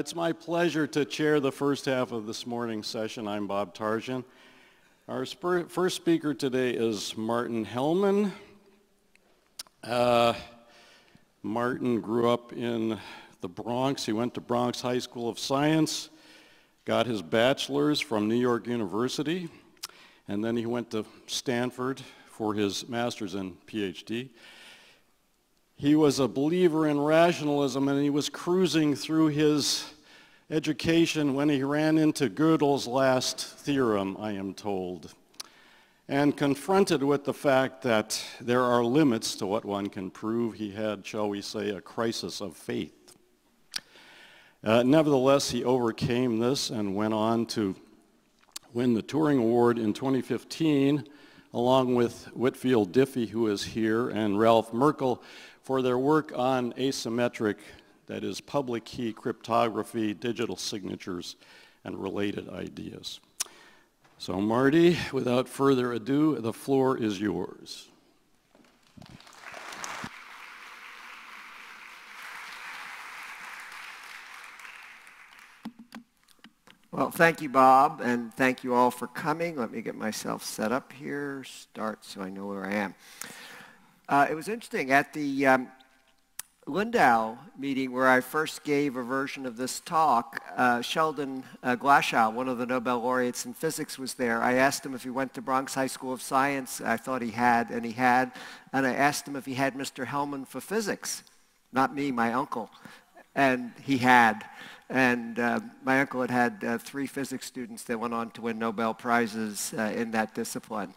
it's my pleasure to chair the first half of this morning's session. I'm Bob Tarjan. Our first speaker today is Martin Hellman. Uh, Martin grew up in the Bronx. He went to Bronx High School of Science, got his bachelor's from New York University, and then he went to Stanford for his master's and PhD. He was a believer in rationalism and he was cruising through his education when he ran into Gödel's last theorem, I am told, and confronted with the fact that there are limits to what one can prove, he had, shall we say, a crisis of faith. Uh, nevertheless, he overcame this and went on to win the Turing Award in 2015, along with Whitfield Diffie, who is here, and Ralph Merkle, for their work on asymmetric, that is public key cryptography, digital signatures, and related ideas. So Marty, without further ado, the floor is yours. Well, thank you, Bob, and thank you all for coming. Let me get myself set up here, start so I know where I am. Uh, it was interesting. At the um, Lindau meeting where I first gave a version of this talk, uh, Sheldon uh, Glashow, one of the Nobel laureates in physics, was there. I asked him if he went to Bronx High School of Science. I thought he had, and he had. And I asked him if he had Mr. Hellman for physics. Not me, my uncle. And he had. And uh, my uncle had had uh, three physics students that went on to win Nobel Prizes uh, in that discipline.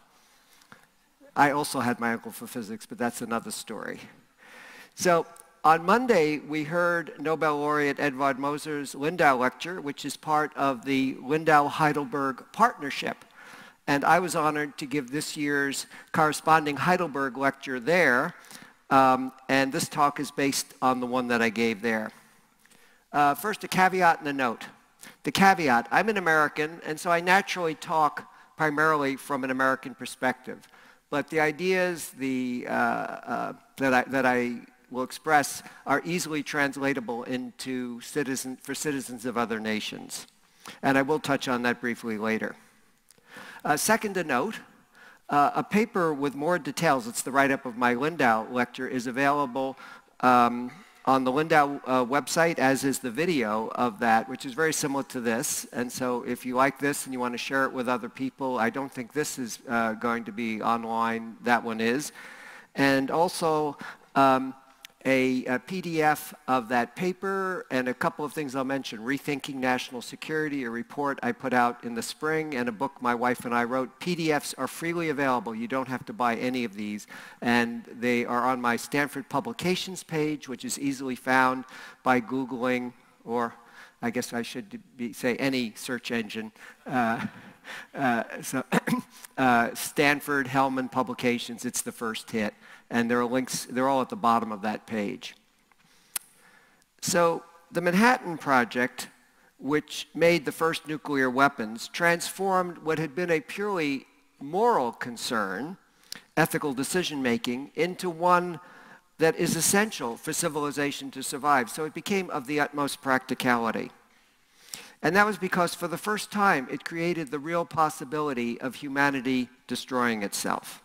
I also had my uncle for physics, but that's another story. So on Monday, we heard Nobel laureate Edvard Moser's Lindau lecture, which is part of the Lindau-Heidelberg Partnership. And I was honored to give this year's corresponding Heidelberg lecture there. Um, and this talk is based on the one that I gave there. Uh, first, a caveat and a note. The caveat, I'm an American, and so I naturally talk primarily from an American perspective. But the ideas the, uh, uh, that, I, that I will express are easily translatable into citizen, for citizens of other nations. And I will touch on that briefly later. Uh, second to note, uh, a paper with more details, it's the write-up of my Lindau lecture, is available um, on the Lindau uh, website, as is the video of that, which is very similar to this. And so if you like this and you want to share it with other people, I don't think this is uh, going to be online. That one is. And also, um, a, a, PDF of that paper and a couple of things I'll mention. Rethinking National Security, a report I put out in the spring, and a book my wife and I wrote. PDFs are freely available. You don't have to buy any of these. And they are on my Stanford Publications page, which is easily found by Googling, or I guess I should be, say any search engine. Uh, uh, so uh, Stanford Hellman Publications, it's the first hit and there are links, they're all at the bottom of that page. So the Manhattan Project, which made the first nuclear weapons, transformed what had been a purely moral concern, ethical decision-making, into one that is essential for civilization to survive. So it became of the utmost practicality. And that was because for the first time, it created the real possibility of humanity destroying itself.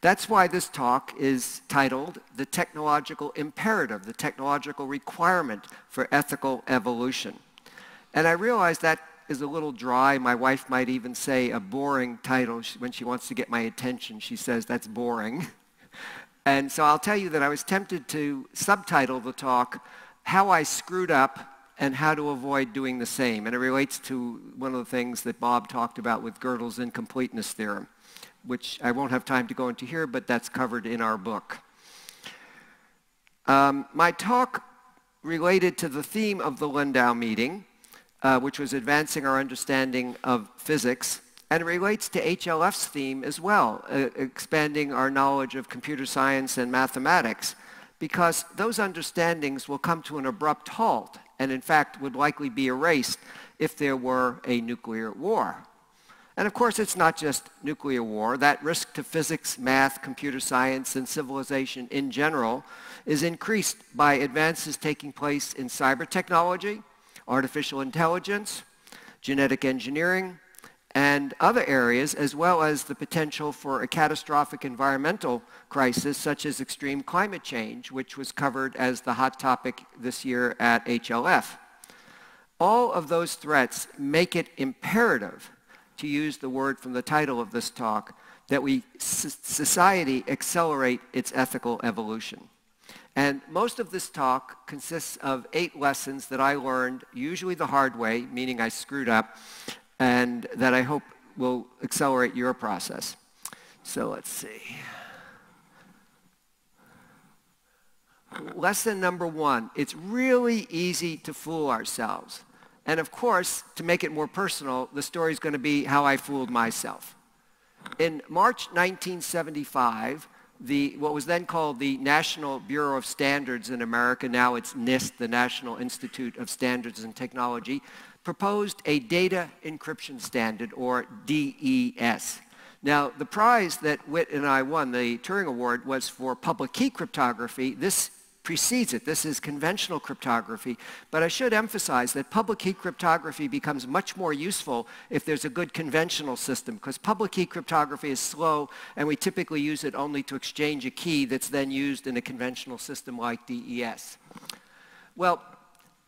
That's why this talk is titled The Technological Imperative, the Technological Requirement for Ethical Evolution. And I realize that is a little dry. My wife might even say a boring title. When she wants to get my attention, she says, that's boring. And so I'll tell you that I was tempted to subtitle the talk, How I Screwed Up and How to Avoid Doing the Same. And it relates to one of the things that Bob talked about with Gödel's incompleteness theorem which I won't have time to go into here, but that's covered in our book. Um, my talk related to the theme of the Lindau meeting, uh, which was advancing our understanding of physics, and relates to HLF's theme as well, uh, expanding our knowledge of computer science and mathematics, because those understandings will come to an abrupt halt, and in fact would likely be erased if there were a nuclear war. And of course, it's not just nuclear war. That risk to physics, math, computer science, and civilization in general is increased by advances taking place in cyber technology, artificial intelligence, genetic engineering, and other areas, as well as the potential for a catastrophic environmental crisis such as extreme climate change, which was covered as the hot topic this year at HLF. All of those threats make it imperative, to use the word from the title of this talk, that we, society, accelerate its ethical evolution. And most of this talk consists of eight lessons that I learned, usually the hard way, meaning I screwed up, and that I hope will accelerate your process. So let's see. Lesson number one, it's really easy to fool ourselves. And of course, to make it more personal, the story is going to be how I fooled myself. In March 1975, the, what was then called the National Bureau of Standards in America, now it's NIST, the National Institute of Standards and Technology, proposed a data encryption standard, or DES. Now, the prize that Whit and I won, the Turing Award, was for public key cryptography. This precedes it. This is conventional cryptography. But I should emphasize that public key cryptography becomes much more useful if there's a good conventional system, because public key cryptography is slow, and we typically use it only to exchange a key that's then used in a conventional system like DES. Well,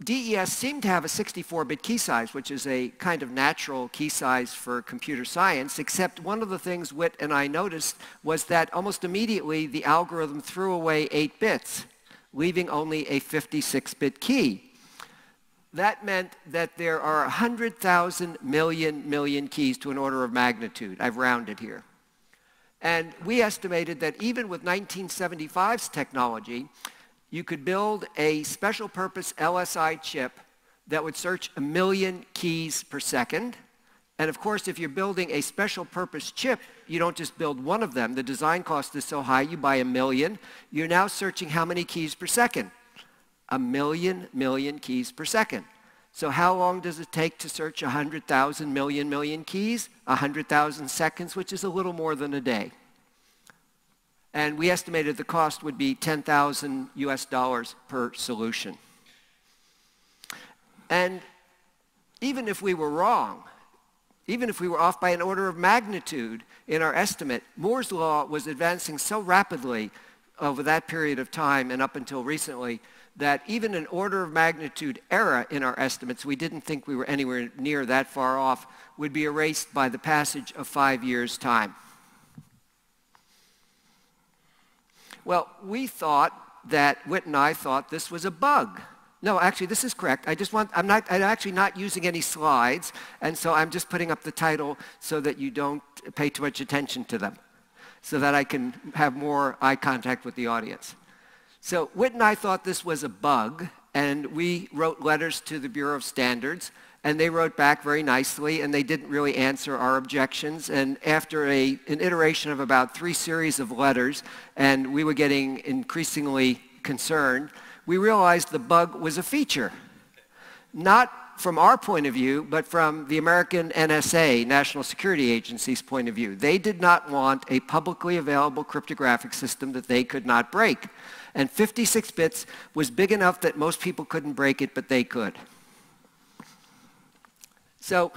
DES seemed to have a 64-bit key size, which is a kind of natural key size for computer science, except one of the things Whit and I noticed was that almost immediately the algorithm threw away 8 bits, leaving only a 56-bit key. That meant that there are 100,000 million million keys to an order of magnitude. I've rounded here. And we estimated that even with 1975's technology, you could build a special purpose LSI chip that would search a million keys per second. And of course, if you're building a special purpose chip, you don't just build one of them. The design cost is so high, you buy a million. You're now searching how many keys per second? A million million keys per second. So how long does it take to search 100,000 million million keys? 100,000 seconds, which is a little more than a day and we estimated the cost would be 10,000 US dollars per solution. And even if we were wrong, even if we were off by an order of magnitude in our estimate, Moore's law was advancing so rapidly over that period of time and up until recently that even an order of magnitude error in our estimates, we didn't think we were anywhere near that far off, would be erased by the passage of five years' time. Well, we thought that, Whit and I thought this was a bug. No, actually, this is correct. I just want, I'm, not, I'm actually not using any slides, and so I'm just putting up the title so that you don't pay too much attention to them, so that I can have more eye contact with the audience. So Whit and I thought this was a bug, and we wrote letters to the Bureau of Standards, and they wrote back very nicely, and they didn't really answer our objections. And after a, an iteration of about three series of letters, and we were getting increasingly concerned, we realized the bug was a feature. Not from our point of view, but from the American NSA, National Security Agency's point of view. They did not want a publicly available cryptographic system that they could not break. And 56 bits was big enough that most people couldn't break it, but they could. So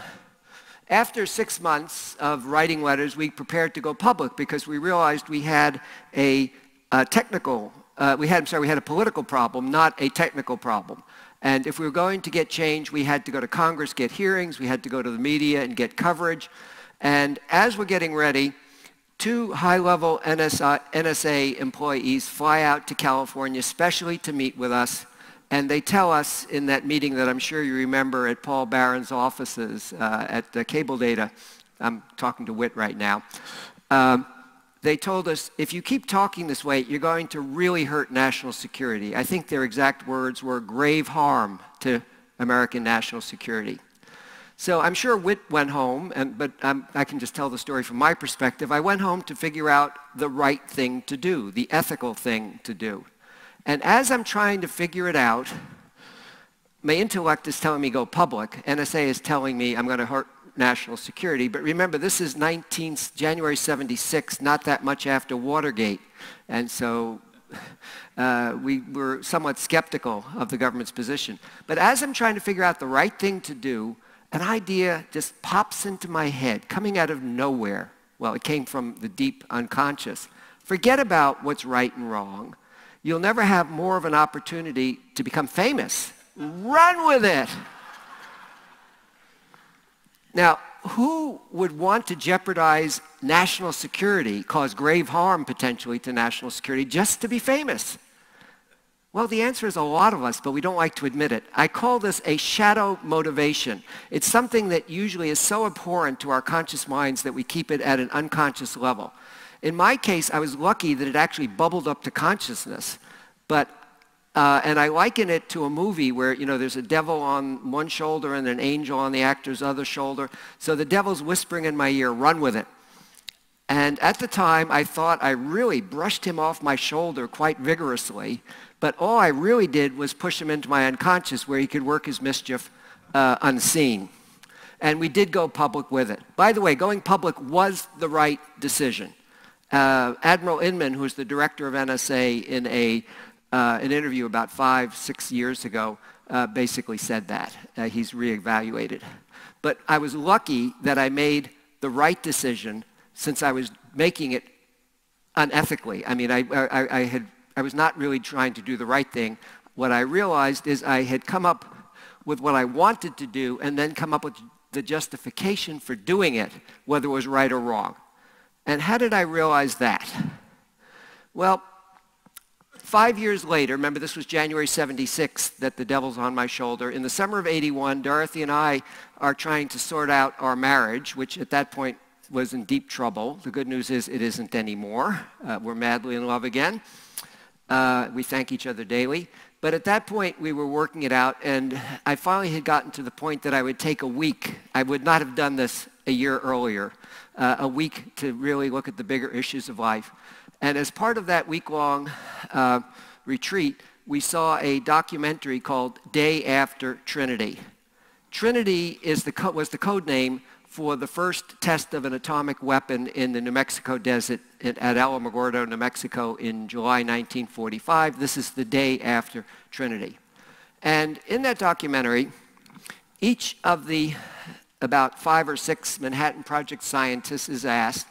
after six months of writing letters, we prepared to go public because we realized we had a, a technical, uh, we had, I'm sorry, we had a political problem, not a technical problem. And if we were going to get change, we had to go to Congress, get hearings, we had to go to the media and get coverage. And as we're getting ready, two high-level NSA, NSA employees fly out to California especially to meet with us and they tell us in that meeting that I'm sure you remember at Paul Baran's offices uh, at Cable Data, I'm talking to Whit right now, um, they told us, if you keep talking this way, you're going to really hurt national security. I think their exact words were grave harm to American national security. So I'm sure Whit went home, and, but um, I can just tell the story from my perspective. I went home to figure out the right thing to do, the ethical thing to do. And as I'm trying to figure it out, my intellect is telling me go public. NSA is telling me I'm going to hurt national security. But remember, this is 19, January 76, not that much after Watergate. And so uh, we were somewhat skeptical of the government's position. But as I'm trying to figure out the right thing to do, an idea just pops into my head, coming out of nowhere. Well, it came from the deep unconscious. Forget about what's right and wrong. You'll never have more of an opportunity to become famous. Run with it. Now, who would want to jeopardize national security, cause grave harm potentially to national security, just to be famous? Well, the answer is a lot of us, but we don't like to admit it. I call this a shadow motivation. It's something that usually is so abhorrent to our conscious minds that we keep it at an unconscious level. In my case, I was lucky that it actually bubbled up to consciousness. But, uh, and I liken it to a movie where, you know, there's a devil on one shoulder and an angel on the actor's other shoulder. So the devil's whispering in my ear, run with it. And at the time, I thought I really brushed him off my shoulder quite vigorously. But all I really did was push him into my unconscious where he could work his mischief uh, unseen. And we did go public with it. By the way, going public was the right decision. Uh, Admiral Inman, who was the director of NSA in a, uh, an interview about five, six years ago, uh, basically said that. Uh, he's reevaluated. But I was lucky that I made the right decision since I was making it unethically. I mean, I, I, I had I was not really trying to do the right thing. What I realized is I had come up with what I wanted to do and then come up with the justification for doing it, whether it was right or wrong. And how did I realize that? Well, five years later, remember this was January 76 that the devil's on my shoulder. In the summer of 81, Dorothy and I are trying to sort out our marriage, which at that point was in deep trouble. The good news is it isn't anymore. Uh, we're madly in love again. Uh, we thank each other daily. But at that point, we were working it out, and I finally had gotten to the point that I would take a week. I would not have done this a year earlier, uh, a week to really look at the bigger issues of life. And as part of that week-long uh, retreat, we saw a documentary called Day After Trinity. Trinity is the was the code name for the first test of an atomic weapon in the New Mexico desert at Alamogordo, New Mexico in July 1945. This is the day after Trinity. And in that documentary, each of the about five or six Manhattan Project scientists is asked,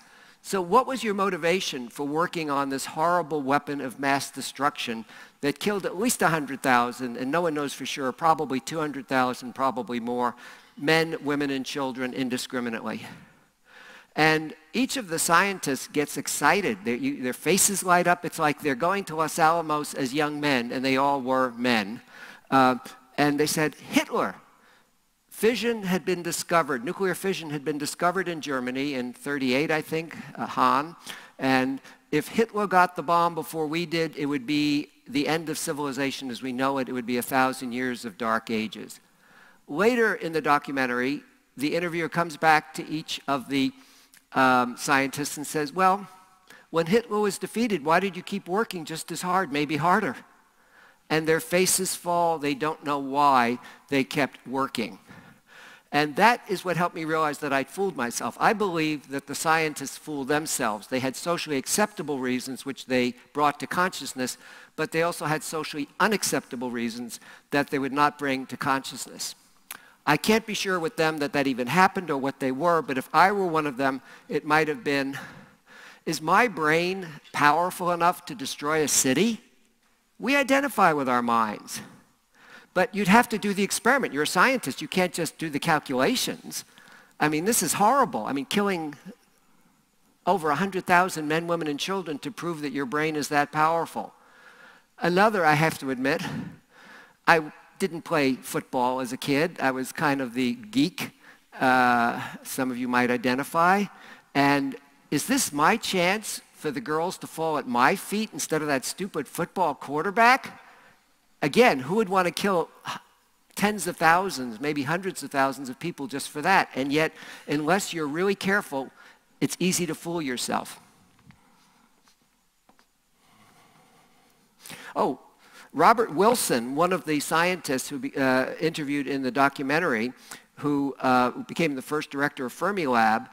so what was your motivation for working on this horrible weapon of mass destruction that killed at least 100,000, and no one knows for sure, probably 200,000, probably more, men, women, and children indiscriminately. And each of the scientists gets excited. Their, you, their, faces light up. It's like they're going to Los Alamos as young men, and they all were men. Uh, and they said, Hitler. Fission had been discovered, nuclear fission had been discovered in Germany in 38, I think, uh, Hahn. And if Hitler got the bomb before we did, it would be the end of civilization as we know it. It would be a thousand years of dark ages. Later in the documentary, the interviewer comes back to each of the um, scientists and says, well, when Hitler was defeated, why did you keep working just as hard, maybe harder? And their faces fall. They don't know why they kept working. And that is what helped me realize that I'd fooled myself. I believe that the scientists fooled themselves. They had socially acceptable reasons which they brought to consciousness, but they also had socially unacceptable reasons that they would not bring to consciousness. I can't be sure with them that that even happened or what they were, but if I were one of them, it might have been, is my brain powerful enough to destroy a city? We identify with our minds. But you'd have to do the experiment. You're a scientist. You can't just do the calculations. I mean, this is horrible. I mean, killing over 100,000 men, women, and children to prove that your brain is that powerful. Another, I have to admit, I didn't play football as a kid. I was kind of the geek, uh, some of you might identify. And is this my chance for the girls to fall at my feet instead of that stupid football quarterback? Again, who would want to kill tens of thousands, maybe hundreds of thousands of people just for that? And yet, unless you're really careful, it's easy to fool yourself. Oh, Robert Wilson, one of the scientists who uh, interviewed in the documentary, who uh, became the first director of Fermilab,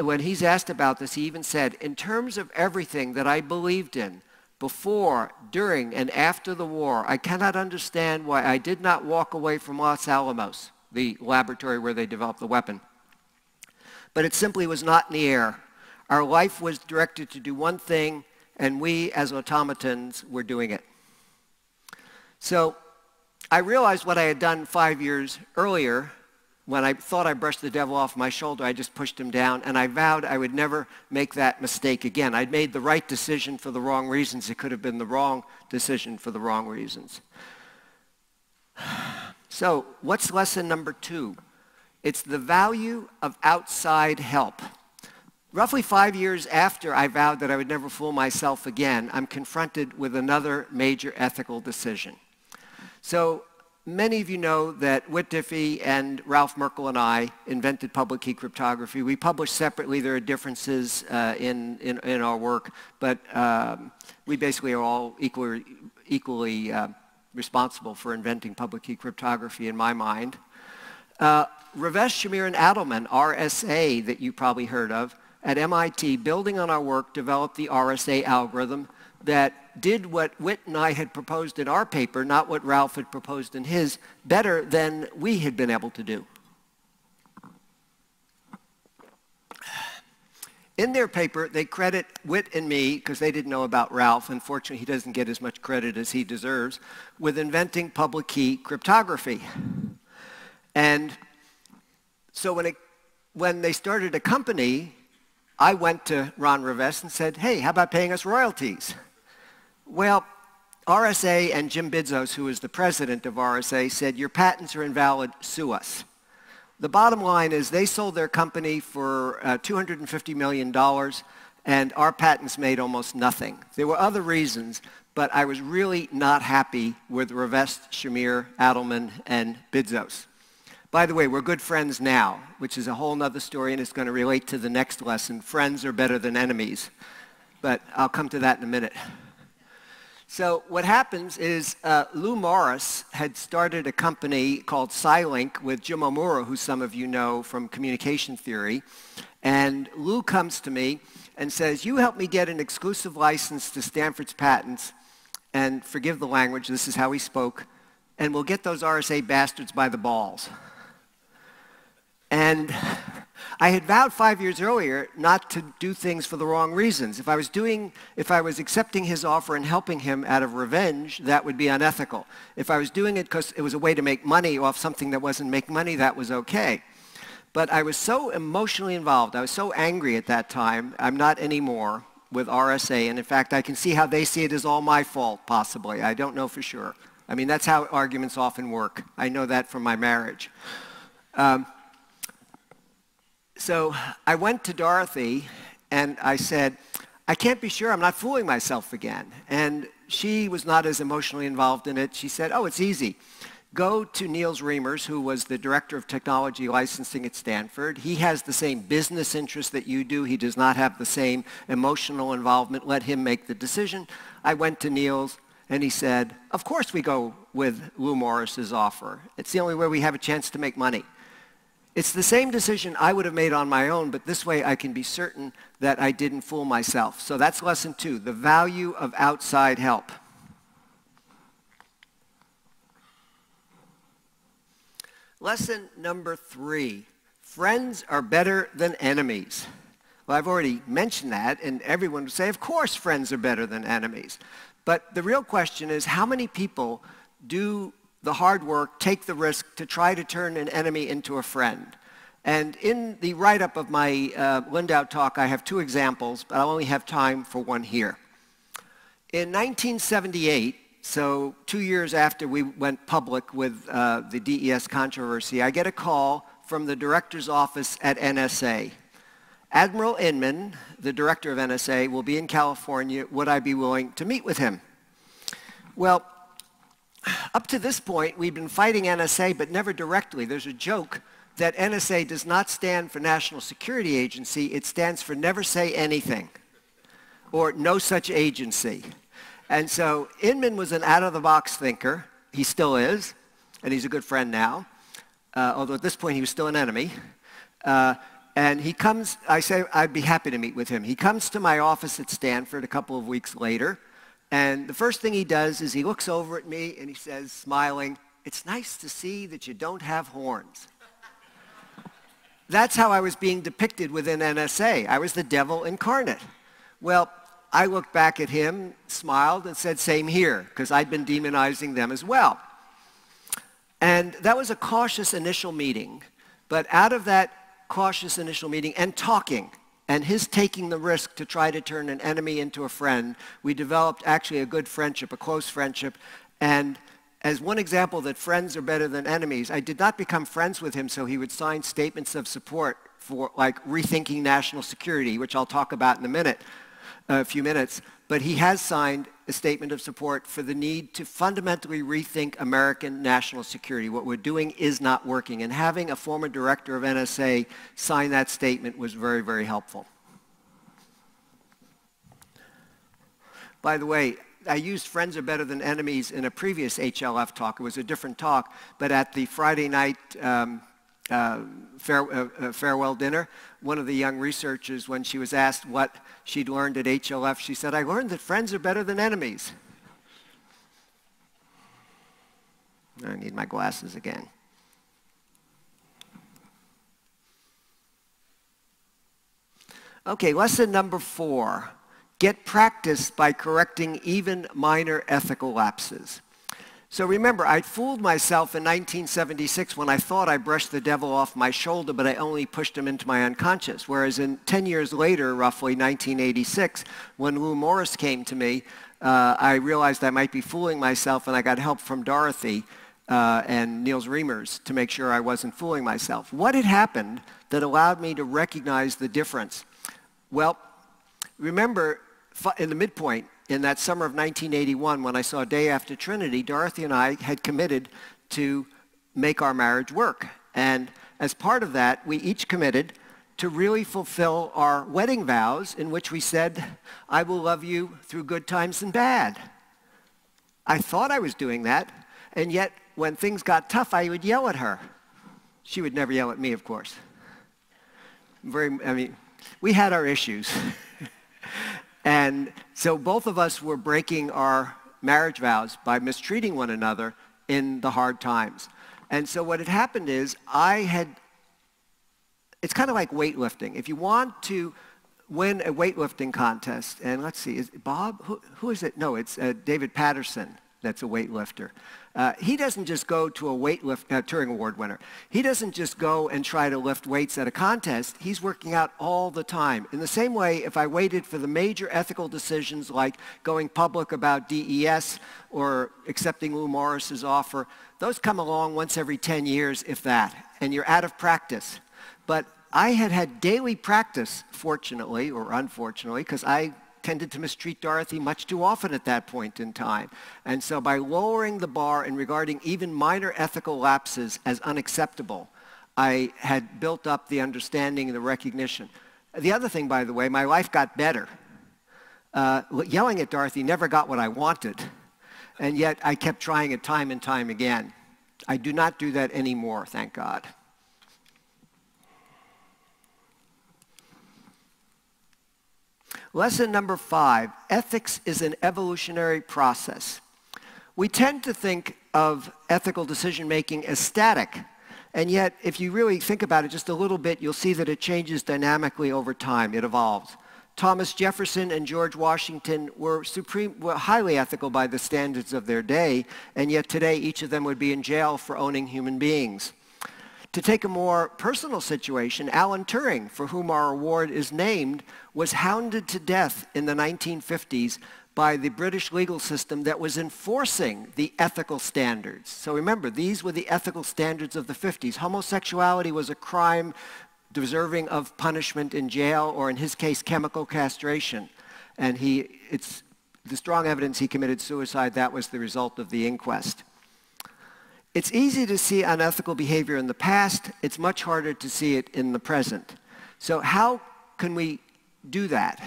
when he's asked about this, he even said, in terms of everything that I believed in, before, during, and after the war. I cannot understand why I did not walk away from Los Alamos, the laboratory where they developed the weapon. But it simply was not in the air. Our life was directed to do one thing, and we as automatons were doing it. So I realized what I had done five years earlier when I thought I brushed the devil off my shoulder, I just pushed him down, and I vowed I would never make that mistake again. I'd made the right decision for the wrong reasons. It could have been the wrong decision for the wrong reasons. So what's lesson number two? It's the value of outside help. Roughly five years after I vowed that I would never fool myself again, I'm confronted with another major ethical decision. So Many of you know that Whit Diffie and Ralph Merkle and I invented public key cryptography. We publish separately. There are differences uh, in, in, in, our work, but um, we basically are all equally, equally uh, responsible for inventing public key cryptography in my mind. Uh, Rivest, Shamir, and Adleman, RSA, that you probably heard of, at MIT, building on our work, developed the RSA algorithm that did what Whit and I had proposed in our paper, not what Ralph had proposed in his, better than we had been able to do. In their paper, they credit Whit and me, because they didn't know about Ralph, unfortunately he doesn't get as much credit as he deserves, with inventing public key cryptography. And so when, it, when they started a company, I went to Ron Rivest and said, hey, how about paying us royalties? Well, RSA and Jim Bidzos, who is the president of RSA, said, your patents are invalid, sue us. The bottom line is they sold their company for uh, $250 million, and our patents made almost nothing. There were other reasons, but I was really not happy with Rivest, Shamir, Adleman, and Bidzos. By the way, we're good friends now, which is a whole other story, and it's going to relate to the next lesson. Friends are better than enemies. But I'll come to that in a minute. So what happens is uh, Lou Morris had started a company called Cylink with Jim Omura, who some of you know from communication theory. And Lou comes to me and says, you help me get an exclusive license to Stanford's patents, and forgive the language, this is how he spoke, and we'll get those RSA bastards by the balls. And I had vowed five years earlier not to do things for the wrong reasons. If I was doing, if I was accepting his offer and helping him out of revenge, that would be unethical. If I was doing it because it was a way to make money off something that wasn't making money, that was okay. But I was so emotionally involved. I was so angry at that time. I'm not anymore with RSA. And in fact, I can see how they see it as all my fault, possibly. I don't know for sure. I mean, that's how arguments often work. I know that from my marriage. Um, so I went to Dorothy and I said, I can't be sure I'm not fooling myself again. And she was not as emotionally involved in it. She said, oh, it's easy. Go to Niels Reimers, who was the director of technology licensing at Stanford. He has the same business interests that you do. He does not have the same emotional involvement. Let him make the decision. I went to Niels, and he said, of course we go with Lou Morris's offer. It's the only way we have a chance to make money. It's the same decision I would have made on my own, but this way I can be certain that I didn't fool myself. So that's lesson two, the value of outside help. Lesson number three, friends are better than enemies. Well, I've already mentioned that, and everyone would say, of course friends are better than enemies. But the real question is, how many people do the hard work, take the risk to try to turn an enemy into a friend. And in the write-up of my uh, Lindau talk, I have two examples, but I'll only have time for one here. In 1978, so two years after we went public with uh, the DES controversy, I get a call from the director's office at NSA. Admiral Inman, the director of NSA, will be in California. Would I be willing to meet with him? Well, up to this point, we've been fighting NSA, but never directly. There's a joke that NSA does not stand for National Security Agency. It stands for Never Say Anything, or No Such Agency. And so Inman was an out-of-the-box thinker. He still is, and he's a good friend now, uh, although at this point he was still an enemy. Uh, and he comes, I say, I'd be happy to meet with him. He comes to my office at Stanford a couple of weeks later, And the first thing he does is he looks over at me and he says, smiling, it's nice to see that you don't have horns. That's how I was being depicted within NSA. I was the devil incarnate. Well, I looked back at him, smiled, and said, same here, because I'd been demonizing them as well. And that was a cautious initial meeting. But out of that cautious initial meeting and talking, and his taking the risk to try to turn an enemy into a friend, we developed actually a good friendship, a close friendship. And as one example that friends are better than enemies, I did not become friends with him so he would sign statements of support for like rethinking national security, which I'll talk about in a minute, a few minutes. But he has signed statement of support for the need to fundamentally rethink American national security. What we're doing is not working. And having a former director of NSA sign that statement was very, very helpful. By the way, I used friends are better than enemies in a previous HLF talk. It was a different talk, but at the Friday night um, uh, fare, uh, uh, farewell dinner, one of the young researchers, when she was asked what she'd learned at HLF, she said, I learned that friends are better than enemies. I need my glasses again. Okay, lesson number four get practice by correcting even minor ethical lapses. So remember, I fooled myself in 1976 when I thought I brushed the devil off my shoulder, but I only pushed him into my unconscious. Whereas in 10 years later, roughly 1986, when Lou Morris came to me, uh, I realized I might be fooling myself, and I got help from Dorothy uh, and Niels Reimers to make sure I wasn't fooling myself. What had happened that allowed me to recognize the difference? Well, remember, in the midpoint, in that summer of 1981, when I saw Day After Trinity, Dorothy and I had committed to make our marriage work. And as part of that, we each committed to really fulfill our wedding vows in which we said, I will love you through good times and bad. I thought I was doing that, and yet when things got tough, I would yell at her. She would never yell at me, of course. Very, I mean, we had our issues. And so both of us were breaking our marriage vows by mistreating one another in the hard times. And so what had happened is I had, it's kind of like weightlifting. If you want to win a weightlifting contest, and let's see, is Bob, who, who is it? No, it's uh, David Patterson that's a weightlifter. Uh, he doesn't just go to a weightlift, uh, Turing Award winner. He doesn't just go and try to lift weights at a contest. He's working out all the time. In the same way, if I waited for the major ethical decisions like going public about DES or accepting Lou Morris's offer, those come along once every 10 years, if that, and you're out of practice. But I had had daily practice, fortunately or unfortunately, because I tended to mistreat Dorothy much too often at that point in time. And so by lowering the bar and regarding even minor ethical lapses as unacceptable, I had built up the understanding and the recognition. The other thing, by the way, my life got better. Uh, yelling at Dorothy never got what I wanted, and yet I kept trying it time and time again. I do not do that anymore, thank God. Lesson number five, ethics is an evolutionary process. We tend to think of ethical decision making as static. And yet, if you really think about it just a little bit, you'll see that it changes dynamically over time. It evolves. Thomas Jefferson and George Washington were, supreme, were highly ethical by the standards of their day, and yet today each of them would be in jail for owning human beings. To take a more personal situation, Alan Turing, for whom our award is named, was hounded to death in the 1950s by the British legal system that was enforcing the ethical standards. So remember, these were the ethical standards of the 50s. Homosexuality was a crime deserving of punishment in jail or in his case chemical castration. And he, it's the strong evidence he committed suicide, that was the result of the inquest. It's easy to see unethical behavior in the past. It's much harder to see it in the present. So how can we do that?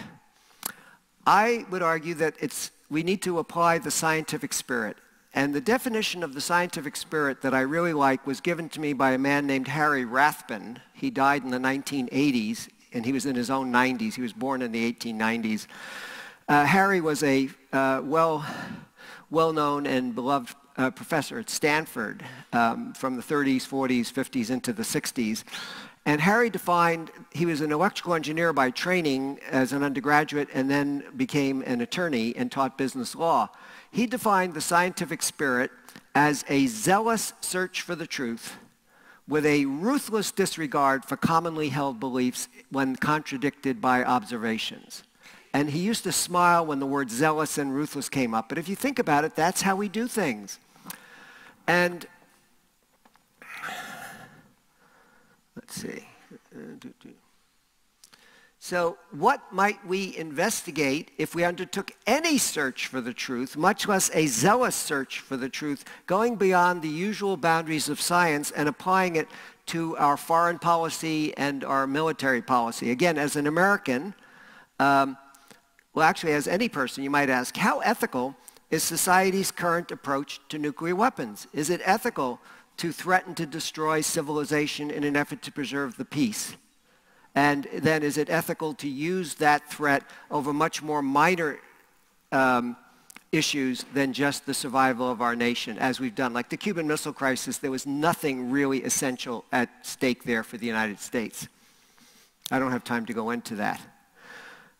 I would argue that it's, we need to apply the scientific spirit. And the definition of the scientific spirit that I really like was given to me by a man named Harry Rathbun. He died in the 1980s, and he was in his own 90s. He was born in the 1890s. Uh, Harry was a uh, well, well-known and beloved uh, professor at Stanford um, from the 30s, 40s, 50s into the 60s. And Harry defined, he was an electrical engineer by training as an undergraduate and then became an attorney and taught business law. He defined the scientific spirit as a zealous search for the truth with a ruthless disregard for commonly held beliefs when contradicted by observations. And he used to smile when the words zealous and ruthless came up. But if you think about it, that's how we do things. And let's see. So what might we investigate if we undertook any search for the truth, much less a zealous search for the truth, going beyond the usual boundaries of science and applying it to our foreign policy and our military policy? Again, as an American, um, well, actually, as any person, you might ask, how ethical is society's current approach to nuclear weapons? Is it ethical to threaten to destroy civilization in an effort to preserve the peace? And then is it ethical to use that threat over much more minor um, issues than just the survival of our nation, as we've done? Like the Cuban Missile Crisis, there was nothing really essential at stake there for the United States. I don't have time to go into that.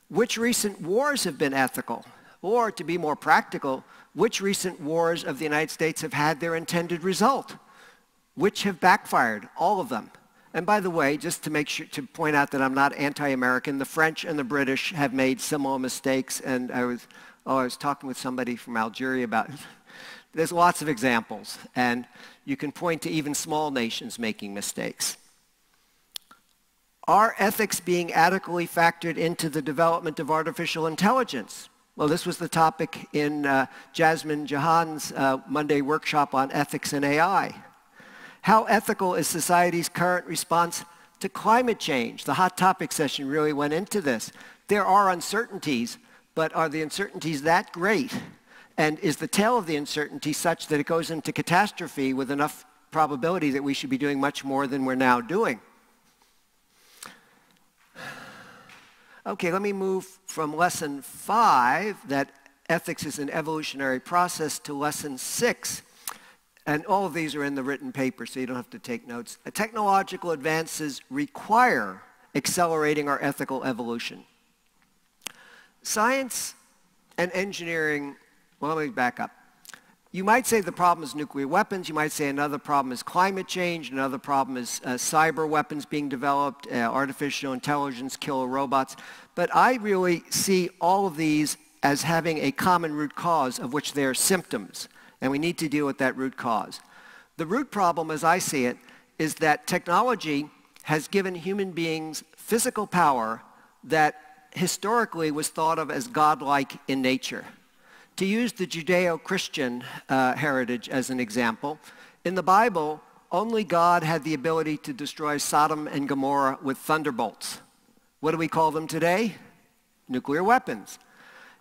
Which recent wars have been ethical? Or, to be more practical, which recent wars of the United States have had their intended result? Which have backfired? All of them. And by the way, just to make sure to point out that I'm not anti-American, the French and the British have made similar mistakes. And I was, oh, I was talking with somebody from Algeria about. There's lots of examples, and you can point to even small nations making mistakes. Are ethics being adequately factored into the development of artificial intelligence? Well, this was the topic in uh, Jasmine Jahan's uh, Monday workshop on ethics and AI. How ethical is society's current response to climate change? The hot topic session really went into this. There are uncertainties, but are the uncertainties that great? And is the tail of the uncertainty such that it goes into catastrophe with enough probability that we should be doing much more than we're now doing? Okay, let me move from lesson five, that ethics is an evolutionary process, to lesson six, and all of these are in the written paper, so you don't have to take notes. Technological advances require accelerating our ethical evolution. Science and engineering, well, let me back up. You might say the problem is nuclear weapons. You might say another problem is climate change. Another problem is uh, cyber weapons being developed, uh, artificial intelligence, killer robots. But I really see all of these as having a common root cause of which they are symptoms and we need to deal with that root cause. The root problem, as I see it, is that technology has given human beings physical power that historically was thought of as godlike in nature. To use the Judeo-Christian uh, heritage as an example, in the Bible, only God had the ability to destroy Sodom and Gomorrah with thunderbolts. What do we call them today? Nuclear weapons.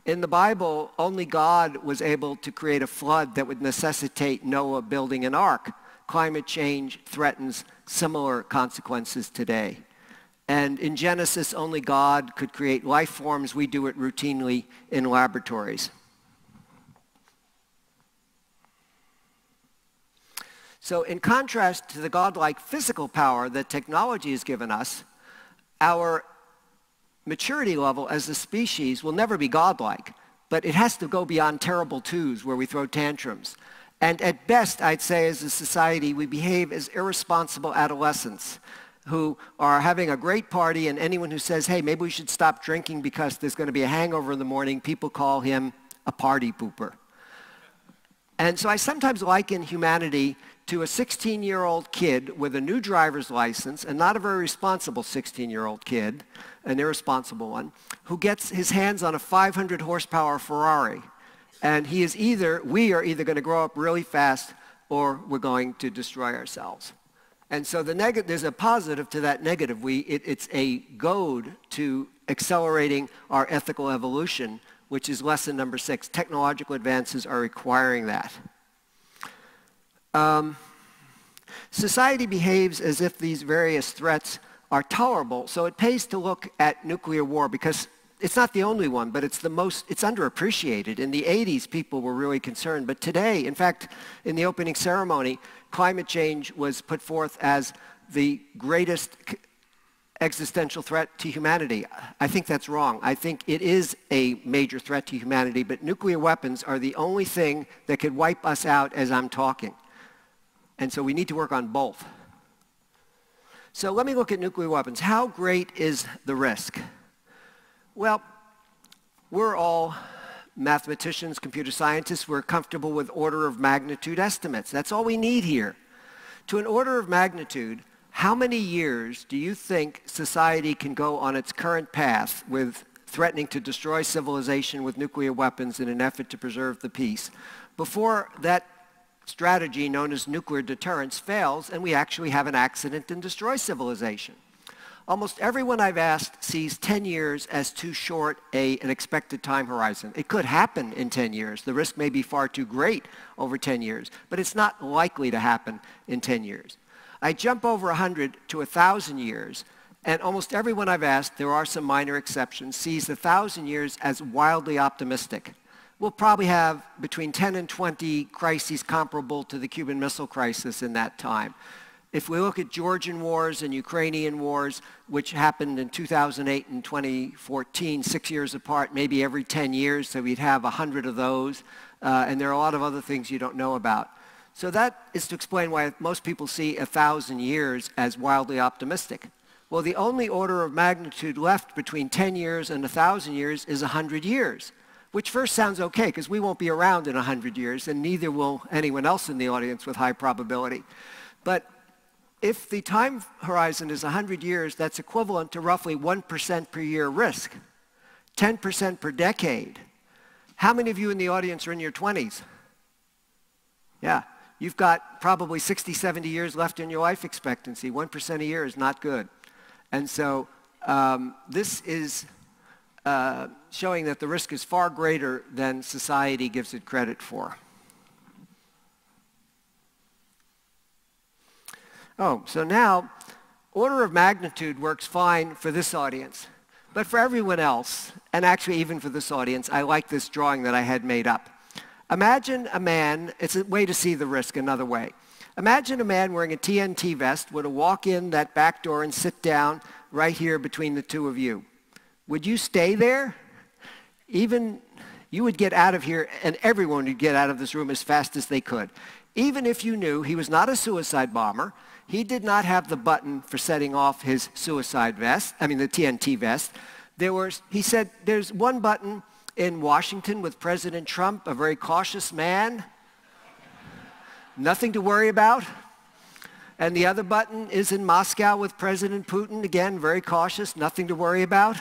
In the Bible, only God was able to create a flood that would necessitate Noah building an ark. Climate change threatens similar consequences today. And in Genesis, only God could create life forms. We do it routinely in laboratories. So in contrast to the godlike physical power that technology has given us, our maturity level as a species will never be godlike, but it has to go beyond terrible twos where we throw tantrums. And at best, I'd say as a society, we behave as irresponsible adolescents who are having a great party and anyone who says, hey, maybe we should stop drinking because there's going to be a hangover in the morning, people call him a party pooper. And so I sometimes liken humanity to a 16-year-old kid with a new driver's license, and not a very responsible 16-year-old kid, an irresponsible one, who gets his hands on a 500 horsepower Ferrari. And he is either, we are either going to grow up really fast or we're going to destroy ourselves. And so the neg- there's a positive to that negative. We, it, it's a goad to accelerating our ethical evolution, which is lesson number six. Technological advances are requiring that. Um, society behaves as if these various threats are tolerable, so it pays to look at nuclear war because it's not the only one, but it's the most, it's underappreciated. In the 80s, people were really concerned. But today, in fact, in the opening ceremony, climate change was put forth as the greatest existential threat to humanity. I think that's wrong. I think it is a major threat to humanity, but nuclear weapons are the only thing that could wipe us out as I'm talking. And so we need to work on both. So let me look at nuclear weapons. How great is the risk? Well, we're all mathematicians, computer scientists. We're comfortable with order of magnitude estimates. That's all we need here. To an order of magnitude, how many years do you think society can go on its current path with threatening to destroy civilization with nuclear weapons in an effort to preserve the peace before that strategy known as nuclear deterrence fails and we actually have an accident and destroy civilization? Almost everyone I've asked sees 10 years as too short a, an expected time horizon. It could happen in 10 years. The risk may be far too great over 10 years, but it's not likely to happen in 10 years. I jump over 100 to 1,000 years, and almost everyone I've asked, there are some minor exceptions, sees 1,000 years as wildly optimistic. We'll probably have between 10 and 20 crises comparable to the Cuban Missile Crisis in that time. If we look at Georgian wars and Ukrainian wars, which happened in 2008 and 2014, six years apart, maybe every 10 years, so we'd have 100 of those. Uh, and there are a lot of other things you don't know about. So that is to explain why most people see a thousand years as wildly optimistic. Well, the only order of magnitude left between 10 years and a thousand years is 100 years, which first sounds okay because we won't be around in 100 years and neither will anyone else in the audience with high probability. But if the time horizon is 100 years, that's equivalent to roughly 1% per year risk, 10% per decade. How many of you in the audience are in your 20s? Yeah, you've got probably 60, 70 years left in your life expectancy. 1% a year is not good. And so um, this is uh, showing that the risk is far greater than society gives it credit for. Oh, so now order of magnitude works fine for this audience. But for everyone else, and actually even for this audience, I like this drawing that I had made up. Imagine a man, it's a way to see the risk another way. Imagine a man wearing a TNT vest were to walk in that back door and sit down right here between the two of you. Would you stay there? Even you would get out of here and everyone would get out of this room as fast as they could. Even if you knew he was not a suicide bomber, he did not have the button for setting off his suicide vest, I mean the TNT vest. There was, he said, there's one button in Washington with President Trump, a very cautious man. Nothing to worry about. And the other button is in Moscow with President Putin, again, very cautious, nothing to worry about.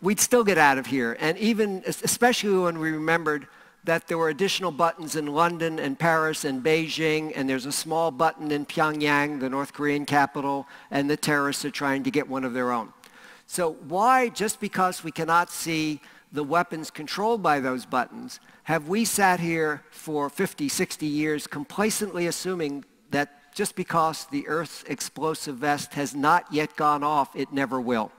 We'd still get out of here. And even, especially when we remembered that there were additional buttons in London and Paris and Beijing, and there's a small button in Pyongyang, the North Korean capital, and the terrorists are trying to get one of their own. So why, just because we cannot see the weapons controlled by those buttons, have we sat here for 50, 60 years complacently assuming that just because the Earth's explosive vest has not yet gone off, it never will?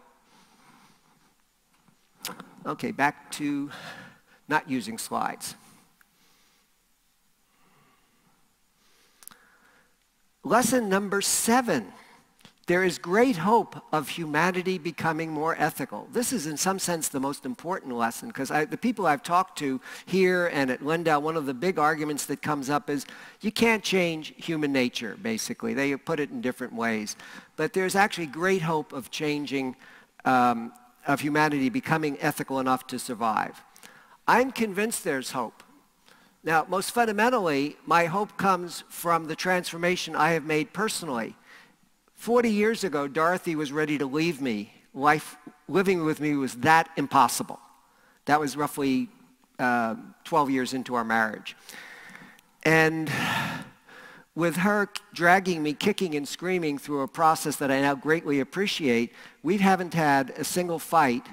Okay, back to not using slides. Lesson number seven there is great hope of humanity becoming more ethical. This is in some sense the most important lesson because the people I've talked to here and at Lindau, one of the big arguments that comes up is you can't change human nature, basically. They put it in different ways. But there's actually great hope of changing, um, of humanity becoming ethical enough to survive. I'm convinced there's hope. Now, most fundamentally, my hope comes from the transformation I have made personally 40 years ago, Dorothy was ready to leave me. Life, living with me was that impossible. That was roughly uh, 12 years into our marriage. And with her dragging me, kicking and screaming through a process that I now greatly appreciate, we haven't had a single fight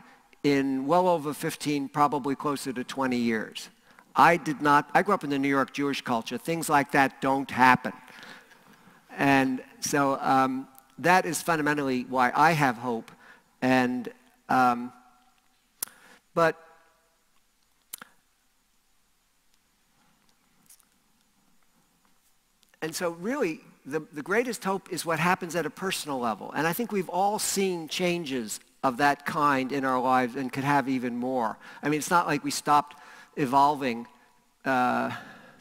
in well over 15, probably closer to 20 years. I did not, I grew up in the New York Jewish culture. Things like that don't happen. And so um, that is fundamentally why I have hope. And um, But and so really the, the greatest hope is what happens at a personal level. And I think we've all seen changes of that kind in our lives and could have even more. I mean, it's not like we stopped evolving uh,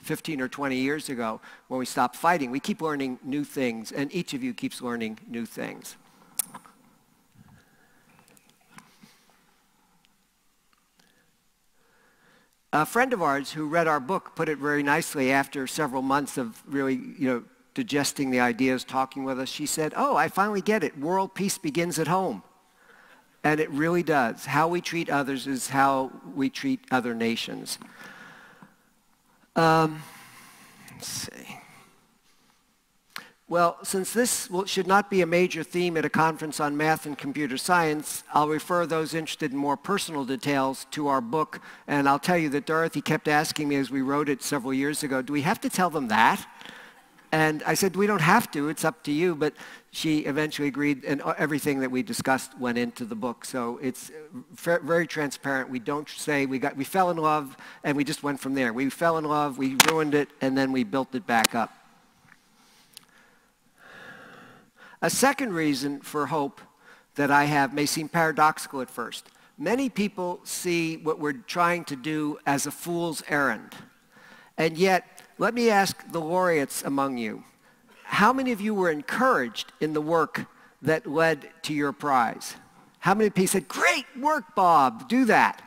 15 or 20 years ago when we stopped fighting. We keep learning new things, and each of you keeps learning new things. A friend of ours who read our book put it very nicely after several months of really, you know, digesting the ideas, talking with us. She said, oh, I finally get it. World peace begins at home. And it really does. How we treat others is how we treat other nations. Um, let's see. Well, since this should not be a major theme at a conference on math and computer science, I'll refer those interested in more personal details to our book. And I'll tell you that Dorothy kept asking me as we wrote it several years ago, do we have to tell them that? And I said, we don't have to, it's up to you. But she eventually agreed, and everything that we discussed went into the book. So it's uh, very transparent. We don't say we, got, we fell in love and we just went from there. We fell in love, we ruined it, and then we built it back up. A second reason for hope that I have may seem paradoxical at first. Many people see what we're trying to do as a fool's errand. And yet, let me ask the laureates among you. How many of you were encouraged in the work that led to your prize? How many people said, great work, Bob, do that?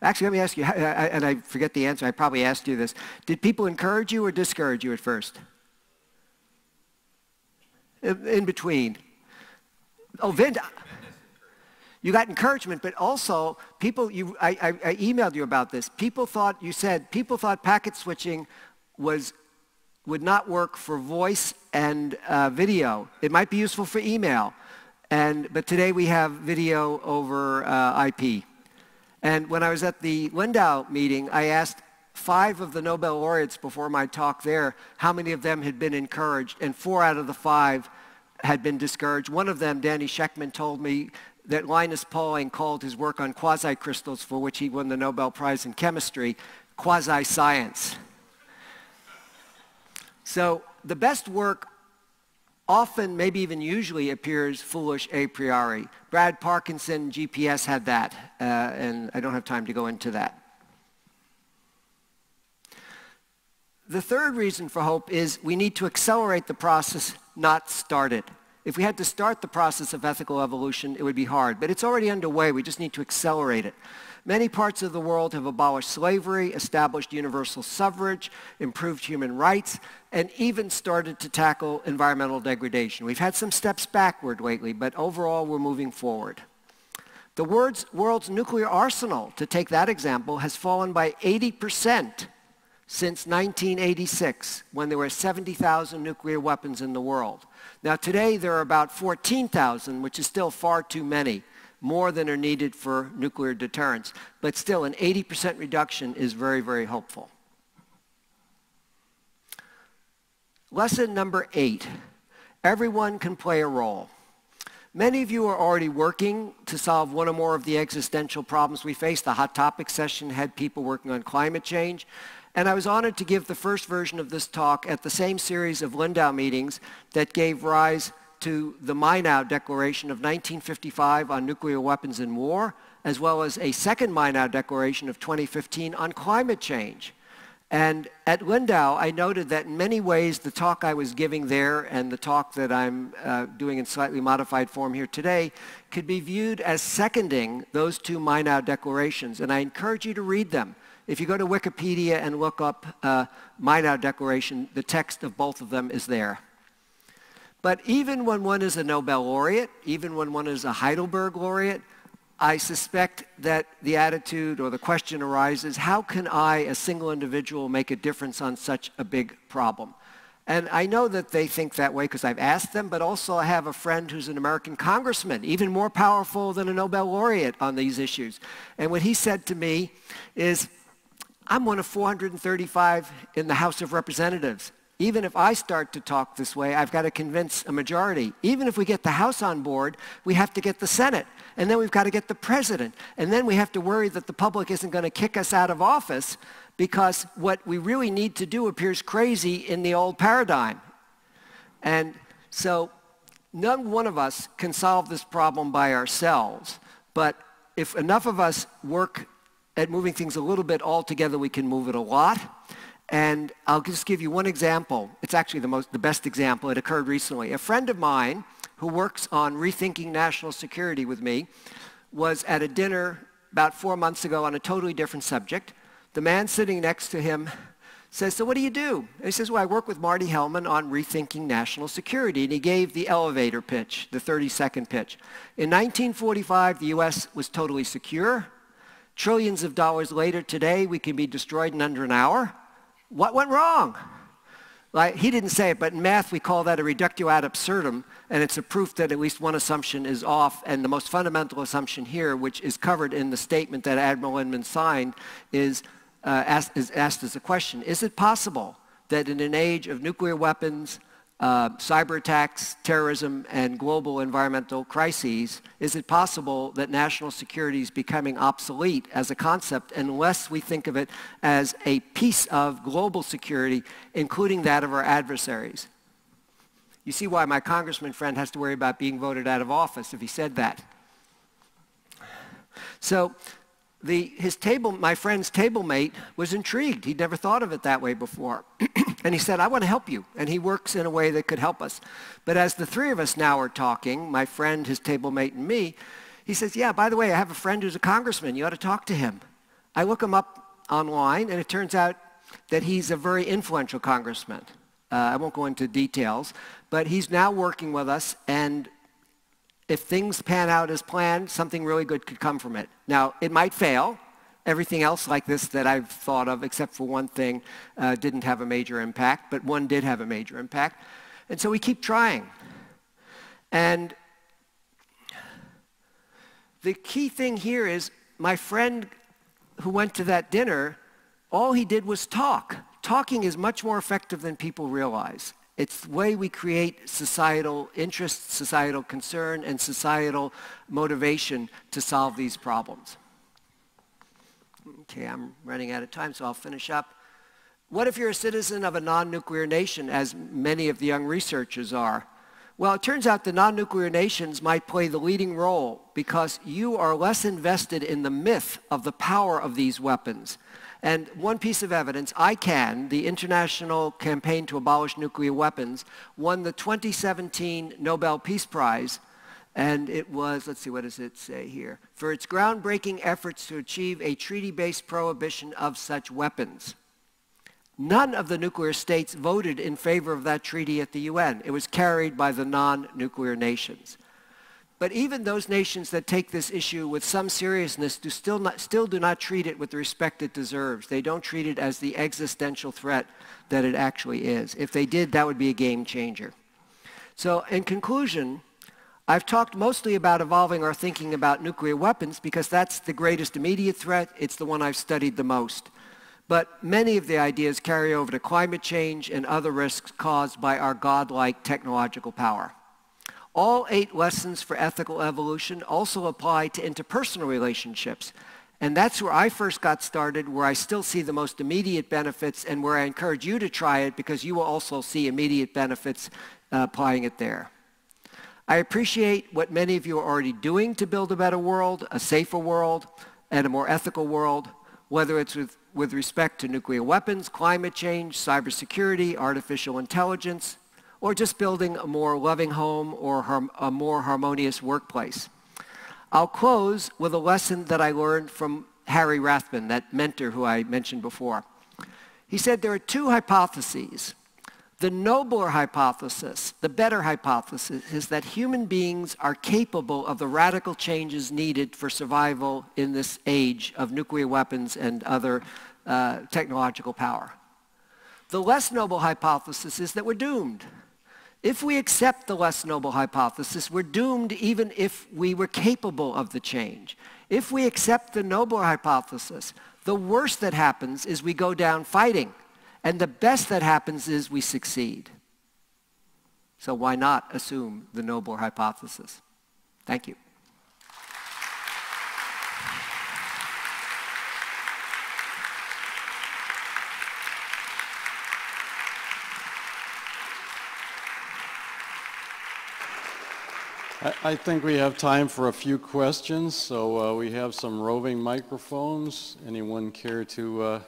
Actually, let me ask you, and I forget the answer, I probably asked you this. Did people encourage you or discourage you at first? In between. Oh, Vin, you got encouragement, but also people, you, I, I, I emailed you about this. People thought, you said, people thought packet switching was, would not work for voice and uh, video. It might be useful for email, and, but today we have video over uh, IP. And when I was at the Lindau meeting, I asked five of the Nobel laureates before my talk there how many of them had been encouraged, and four out of the five had been discouraged. One of them, Danny Shechtman, told me that Linus Pauling called his work on quasi-crystals, for which he won the Nobel Prize in Chemistry, quasi-science. So the best work often, maybe even usually, appears foolish a priori. Brad Parkinson, GPS, had that, uh, and I don't have time to go into that. The third reason for hope is we need to accelerate the process, not start it. If we had to start the process of ethical evolution, it would be hard. But it's already underway. We just need to accelerate it. Many parts of the world have abolished slavery, established universal suffrage, improved human rights, and even started to tackle environmental degradation. We've had some steps backward lately, but overall we're moving forward. The world's, nuclear arsenal, to take that example, has fallen by 80% since 1986, when there were 70,000 nuclear weapons in the world. Now today there are about 14,000, which is still far too many more than are needed for nuclear deterrence. But still, an 80% reduction is very, very hopeful. Lesson number eight, everyone can play a role. Many of you are already working to solve one or more of the existential problems we face. The Hot Topic session had people working on climate change. And I was honored to give the first version of this talk at the same series of Lindau meetings that gave rise to the Mainau Declaration of 1955 on nuclear weapons in war, as well as a second Mainau Declaration of 2015 on climate change. And at Lindau, I noted that in many ways the talk I was giving there and the talk that I'm uh, doing in slightly modified form here today could be viewed as seconding those two Mainau declarations. And I encourage you to read them. If you go to Wikipedia and look up uh, Declaration, the text of both of them is there. But even when one is a Nobel laureate, even when one is a Heidelberg laureate, I suspect that the attitude or the question arises, how can I, a single individual, make a difference on such a big problem? And I know that they think that way because I've asked them, but also I have a friend who's an American congressman, even more powerful than a Nobel laureate on these issues. And what he said to me is, I'm one of 435 in the House of Representatives. Even if I start to talk this way, I've got to convince a majority. Even if we get the House on board, we have to get the Senate. And then we've got to get the president. And then we have to worry that the public isn't going to kick us out of office because what we really need to do appears crazy in the old paradigm. And so none one of us can solve this problem by ourselves. But if enough of us work at moving things a little bit all together, we can move it a lot. And I'll just give you one example. It's actually the, most, the best example. It occurred recently. A friend of mine who works on rethinking national security with me was at a dinner about four months ago on a totally different subject. The man sitting next to him says, so what do you do? And he says, well, I work with Marty Hellman on rethinking national security. And he gave the elevator pitch, the 30-second pitch. In 1945, the U.S. was totally secure. Trillions of dollars later today, we can be destroyed in under an hour. What went wrong? Like, he didn't say it, but in math we call that a reductio ad absurdum, and it's a proof that at least one assumption is off. And the most fundamental assumption here, which is covered in the statement that Admiral Inman signed, is, uh, asked, is asked as a question, is it possible that in an age of nuclear weapons, uh, cyber attacks, terrorism, and global environmental crises, is it possible that national security is becoming obsolete as a concept unless we think of it as a piece of global security, including that of our adversaries? You see why my congressman friend has to worry about being voted out of office if he said that. So the, his table, my friend's table mate was intrigued. He'd never thought of it that way before. and he said, I want to help you. And he works in a way that could help us. But as the three of us now are talking, my friend, his table mate, and me, he says, yeah, by the way, I have a friend who's a congressman. You ought to talk to him. I look him up online, and it turns out that he's a very influential congressman. Uh, I won't go into details, but he's now working with us, and if things pan out as planned, something really good could come from it. Now, it might fail. Everything else like this that I've thought of, except for one thing, uh, didn't have a major impact, but one did have a major impact. And so we keep trying. And the key thing here is my friend who went to that dinner, all he did was talk. Talking is much more effective than people realize. It's the way we create societal interest, societal concern, and societal motivation to solve these problems. Okay, I'm running out of time, so I'll finish up. What if you're a citizen of a non-nuclear nation, as many of the young researchers are? Well, it turns out the non-nuclear nations might play the leading role because you are less invested in the myth of the power of these weapons and one piece of evidence, ICAN, the International Campaign to Abolish Nuclear Weapons, won the 2017 Nobel Peace Prize. And it was, let's see, what does it say here? For its groundbreaking efforts to achieve a treaty-based prohibition of such weapons. None of the nuclear states voted in favor of that treaty at the UN. It was carried by the non-nuclear nations. But even those nations that take this issue with some seriousness do still, not, still do not treat it with the respect it deserves. They don't treat it as the existential threat that it actually is. If they did, that would be a game changer. So in conclusion, I've talked mostly about evolving our thinking about nuclear weapons because that's the greatest immediate threat. It's the one I've studied the most. But many of the ideas carry over to climate change and other risks caused by our godlike technological power. All eight lessons for ethical evolution also apply to interpersonal relationships. And that's where I first got started, where I still see the most immediate benefits and where I encourage you to try it because you will also see immediate benefits uh, applying it there. I appreciate what many of you are already doing to build a better world, a safer world, and a more ethical world, whether it's with, with respect to nuclear weapons, climate change, cybersecurity, artificial intelligence, or just building a more loving home or a more harmonious workplace. I'll close with a lesson that I learned from Harry Rathbun, that mentor who I mentioned before. He said there are two hypotheses. The nobler hypothesis, the better hypothesis, is that human beings are capable of the radical changes needed for survival in this age of nuclear weapons and other uh, technological power. The less noble hypothesis is that we're doomed. If we accept the less noble hypothesis, we're doomed even if we were capable of the change. If we accept the nobler hypothesis, the worst that happens is we go down fighting, and the best that happens is we succeed. So why not assume the nobler hypothesis? Thank you. I, I think we have time for a few questions, so uh, we have some roving microphones. Anyone care to uh,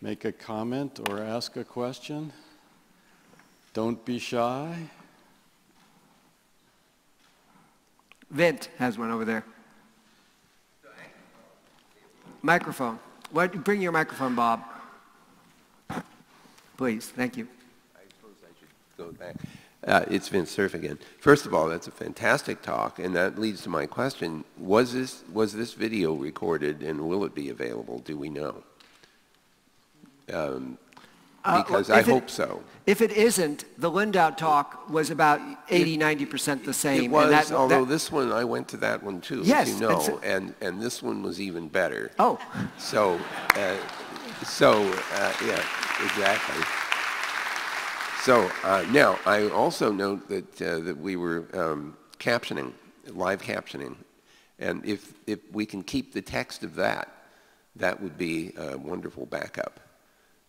make a comment or ask a question? Don't be shy. Vint has one over there. Microphone. Why, bring your microphone, Bob. Please, thank you. I suppose I should go back. Uh, it's Vint Cerf again. First of all, that's a fantastic talk, and that leads to my question: Was this was this video recorded, and will it be available? Do we know? Um, Uh, because well, I it- hope so. If it isn't, the Lindau talk was about 80, 90% the same. It and was, that- although that- this one I went to that one too, Yes, as you know, and and this one was even better. Oh, So, uh, so uh, yeah, exactly. So uh, now I also note that uh, that we were um, captioning, live captioning, and if if we can keep the text of that, that would be a wonderful backup.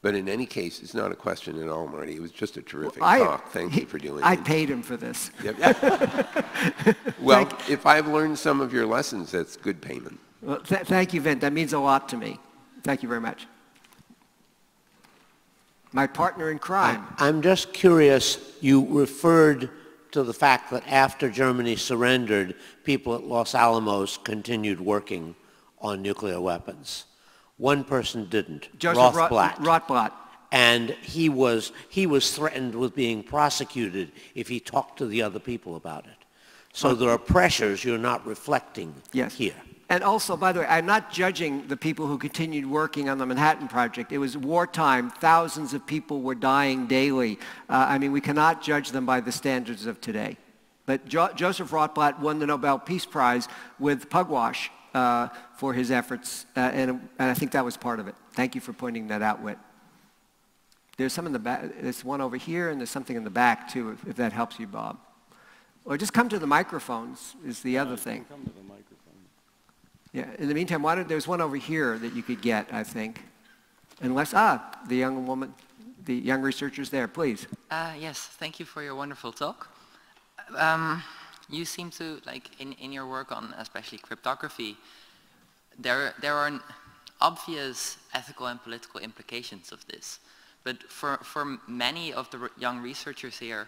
But in any case, it's not a question at all, Marty. It was just a terrific I, talk. Thank you for doing I it. I paid him for this. Yep. well, if I've learned some of your lessons, that's good payment. Well, th- thank you, Vint. That means a lot to me. Thank you very much. My partner in crime. I'm just curious, you referred to the fact that after Germany surrendered, people at Los Alamos continued working on nuclear weapons. One person didn't, Joseph Rot- Rothblatt. Rotblat. and he was, he was threatened with being prosecuted if he talked to the other people about it. So there are pressures you're not reflecting Yes. here. And also, by the way, I'm not judging the people who continued working on the Manhattan Project. It was wartime. Thousands of people were dying daily. Uh, I mean, we cannot judge them by the standards of today. But jo- Joseph Rotblat won the Nobel Peace Prize with Pugwash uh, for his efforts, uh, and, and I think that was part of it. Thank you for pointing that out, Whit. There's some in the back. There's one over here, and there's something in the back, too, if, if that helps you, Bob. Or just come to the microphones is the other thing. Come to the microphone. Yeah, in the meantime, why don't, there's one over here that you could get, I think. Unless, ah, the young woman, the young researcher's there, please. Uh, yes, thank you for your wonderful talk. Um, you seem to, like, in, in your work on especially cryptography, there, there are obvious ethical and political implications of this. But for, for many of the young researchers here,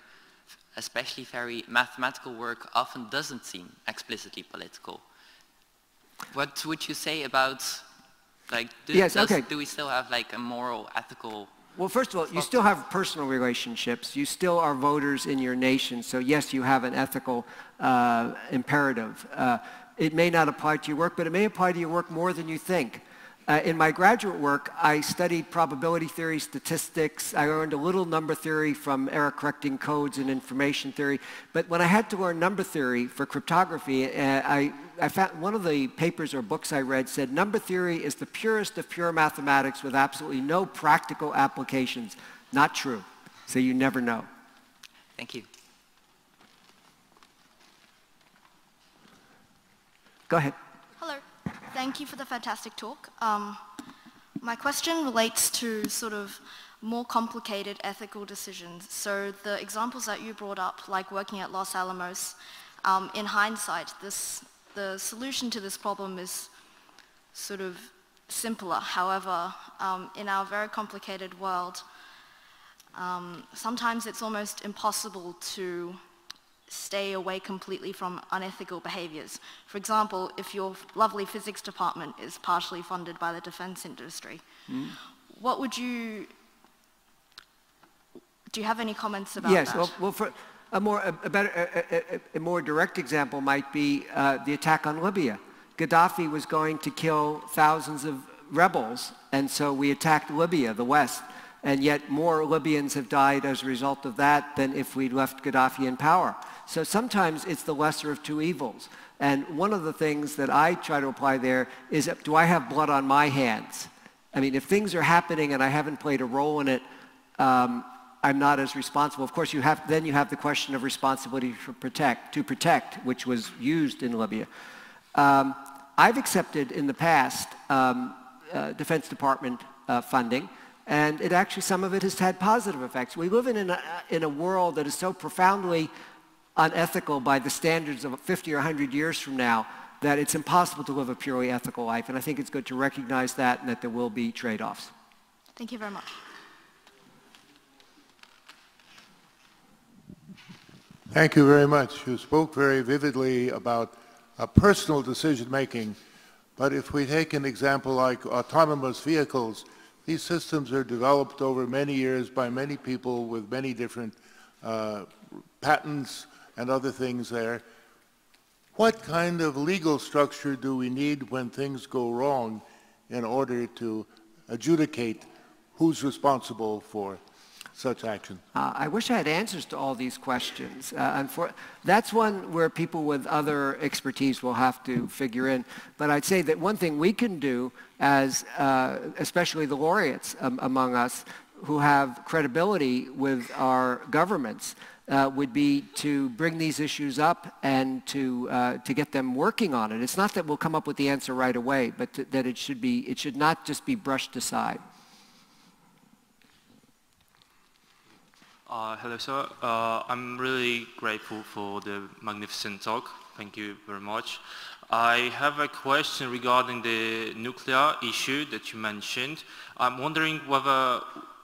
especially very mathematical work often doesn't seem explicitly political. What would you say about, like, do, Yes, does- okay. do we still have like a moral, ethical Well, first of all, you still have personal relationships. You still are voters in your nation. So yes, you have an ethical uh, imperative. Uh, it may not apply to your work, but it may apply to your work more than you think. Uh, in my graduate work, I studied probability theory, statistics. I learned a little number theory from error correcting codes and information theory. But when I had to learn number theory for cryptography, uh, I, I found one of the papers or books I read said number theory is the purest of pure mathematics with absolutely no practical applications. Not true. So you never know. Thank you. Go ahead. Thank you for the fantastic talk. Um, my question relates to sort of more complicated ethical decisions. So the examples that you brought up, like working at Los Alamos, um, in hindsight, this, the solution to this problem is sort of simpler. However, um, in our very complicated world, um, sometimes it's almost impossible to stay away completely from unethical behaviors. For example, if your lovely physics department is partially funded by the defense industry, what would you, do you have any comments about yes. that? Well, well, for a more a, a better a, a more direct example might be uh, the attack on Libya. Gaddafi was going to kill thousands of rebels, and so we attacked Libya, the West. And yet more Libyans have died as a result of that than if we'd left Gaddafi in power. So sometimes it's the lesser of two evils. And one of the things that I try to apply there is, do I have blood on my hands? I mean, if things are happening and I haven't played a role in it, um, I'm not as responsible. Of course, you have, then you have the question of responsibility for protect, to protect, which was used in Libya. Um, I've accepted in the past um, uh, Defense Department uh, funding, and it actually, some of it has had positive effects. We live in a, in a world that is so profoundly unethical by the standards of 50 or 100 years from now, that it's impossible to live a purely ethical life. And I think it's good to recognize that and that there will be trade-offs. Thank you very much. Thank you very much. You spoke very vividly about uh, personal decision-making, but if we take an example like autonomous vehicles, these systems are developed over many years by many people with many different uh, patents and other things there. What kind of legal structure do we need when things go wrong in order to adjudicate who's responsible for such action? Uh, I wish I had answers to all these questions. Uh, for, that's one where people with other expertise will have to figure in. But I'd say that one thing we can do as, uh, especially the laureates um, among us, who have credibility with our governments, uh, would be to bring these issues up and to, uh, to get them working on it. It's not that we'll come up with the answer right away, but to, that it should, be, it should not just be brushed aside. Uh, hello, sir. Uh, I'm really grateful for the magnificent talk. Thank you very much. I have a question regarding the nuclear issue that you mentioned. I'm wondering whether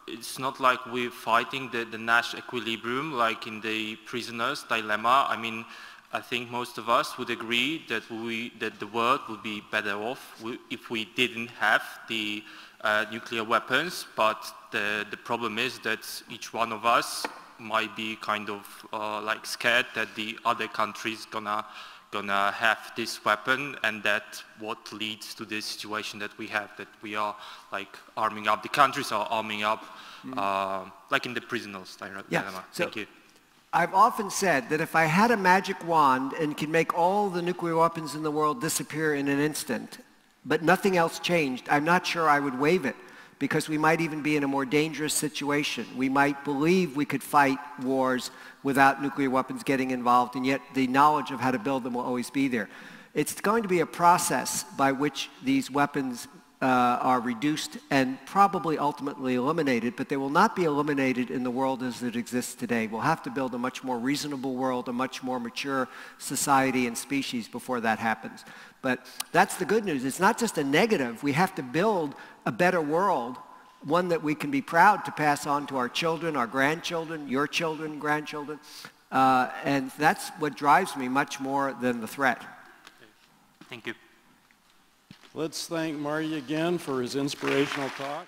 it's not like we're fighting the, the Nash equilibrium like in the prisoner's dilemma. I mean, I think most of us would agree that, we, that the world would be better off if we didn't have the uh, nuclear weapons, but the, the problem is that each one of us might be kind of uh, like scared that the other countries gonna gonna have this weapon and that what leads to this situation that we have that we are like arming up the countries are arming up mm. uh, like in the prisoners dilemma. Yeah. So Thank you. I've often said that if I had a magic wand and could make all the nuclear weapons in the world disappear in an instant, but nothing else changed, I'm not sure I would wave it because we might even be in a more dangerous situation. We might believe we could fight wars without nuclear weapons getting involved, and yet the knowledge of how to build them will always be there. It's going to be a process by which these weapons uh, are reduced and probably ultimately eliminated, but they will not be eliminated in the world as it exists today. We'll have to build a much more reasonable world, a much more mature society and species before that happens. But that's the good news. It's not just a negative. We have to build a better world, one that we can be proud to pass on to our children, our grandchildren, your children, grandchildren. Uh, and that's what drives me much more than the threat. Thank you. Let's thank Marty again for his inspirational talk.